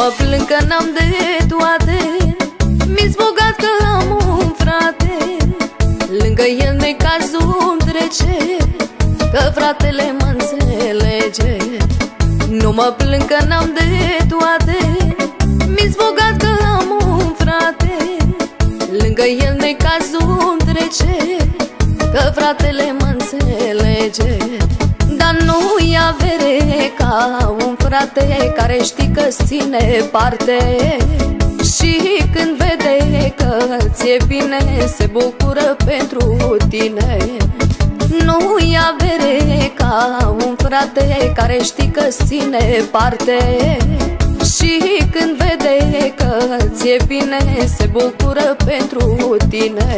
Mă plâng că n-am de toate. Mi-s bogat că am un frate. Lângă el ne cazul trece Că fratele mă înțelege. Nu mă plâng că n-am de toate. Mi-s bogat că am un frate. Lângă el ne cazul trece Că fratele mă înțelege avere ca un frate Care știi că ține parte. Și când vede că ți-e bine Se bucură pentru tine. Nu-i avere ca un frate Care știi că ține parte. Și când vede că ți-e bine Se bucură pentru tine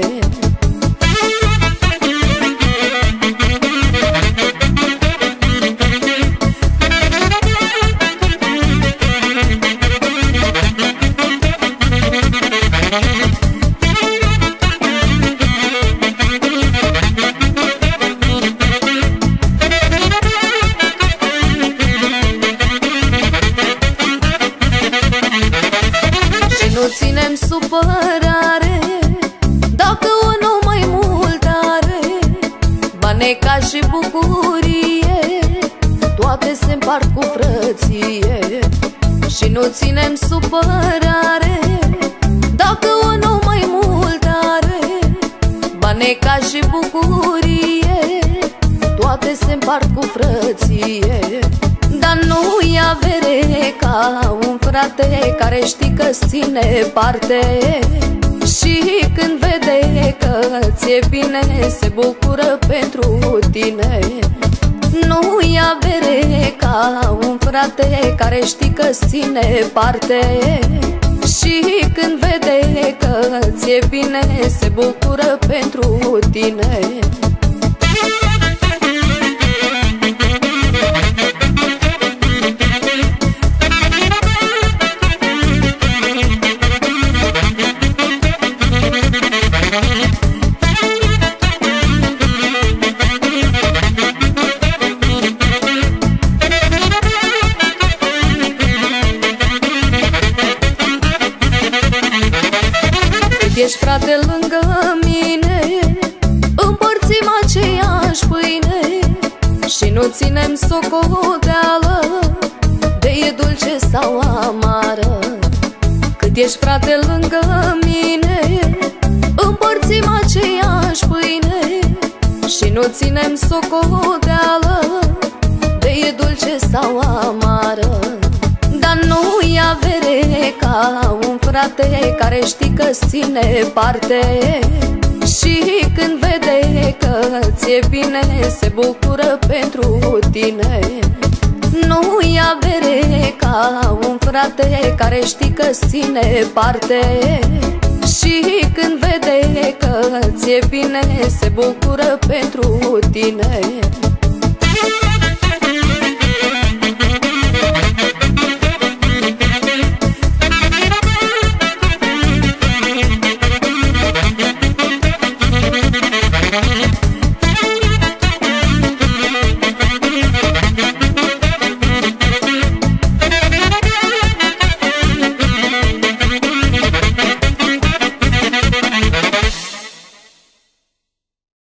bucurie. Toate se împart cu frăție Și nu ținem supărare. Dacă unul mai mult are Bane ca și bucurie Toate se împart cu frăție. Dar nu-i avere ca un frate Care știi că ține parte Și când vede că ți-e bine Se bucură pentru tine. Nu-i avere ca un frate Care știi că ține parte. Și când vede că ți-e bine Se bucură pentru tine Ești frate lângă mine Împărțim aceeași pâine Și nu ținem socoteală De e dulce sau amară. Cât ești frate lângă mine Împărțim aceeași pâine Și nu ținem socoteală De e dulce sau amară frate Care știi că ține parte. Și când vede că ți-e bine Se bucură pentru tine. Nu-i avere ca un frate Care știi că ține parte. Și când vede că ți-e bine Se bucură pentru tine. Muzica